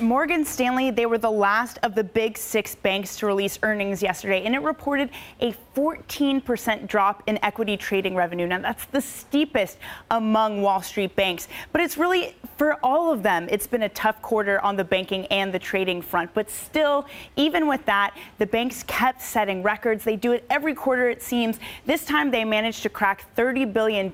Morgan Stanley, they were the last of the big six banks to release earnings yesterday, and it reported a 14% drop in equity trading revenue. Now, that's the steepest among Wall Street banks, but it's really for all of them, it's been a tough quarter on the banking and the trading front. But still, even with that, the banks kept setting records. They do it every quarter, it seems. This time, they managed to crack $30 billion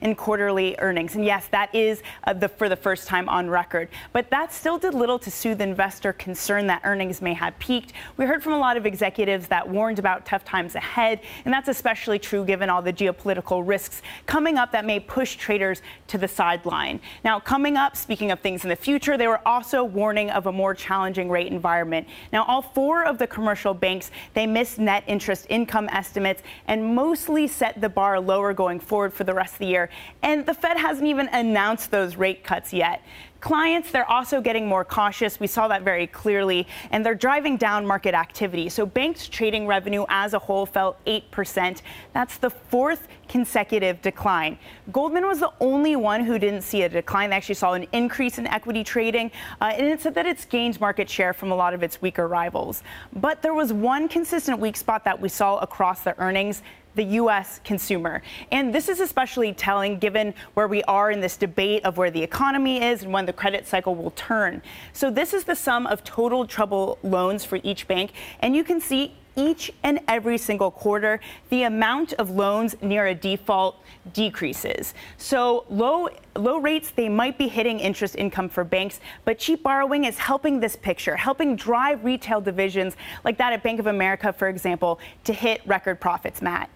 in quarterly earnings. And yes, that is uh, the, for the first time on record. But that still did little to soothe investor concern that earnings may have peaked. We heard from a lot of executives that warned about tough times ahead, and that's especially true given all the geopolitical risks coming up that may push traders to the sideline. Now, coming up, speaking of things in the future, they were also warning of a more challenging rate environment. Now, all four of the commercial banks, they missed net interest income estimates and mostly set the bar lower going forward for the rest of the year. And the Fed hasn't even announced those rate cuts yet. Clients, they're also getting more cautious. We saw that very clearly, and they're driving down market activity. So banks trading revenue as a whole fell 8%. That's the fourth consecutive decline. Goldman was the only one who didn't see a decline. They actually saw an increase in equity trading, uh, and it said that it's gained market share from a lot of its weaker rivals. But there was one consistent weak spot that we saw across the earnings the U.S. consumer. And this is especially telling given where we are in this debate of where the economy is and when the credit cycle will turn. So this is the sum of total trouble loans for each bank. And you can see each and every single quarter, the amount of loans near a default decreases. So low low rates, they might be hitting interest income for banks, but cheap borrowing is helping this picture, helping drive retail divisions like that at Bank of America, for example, to hit record profits, Matt.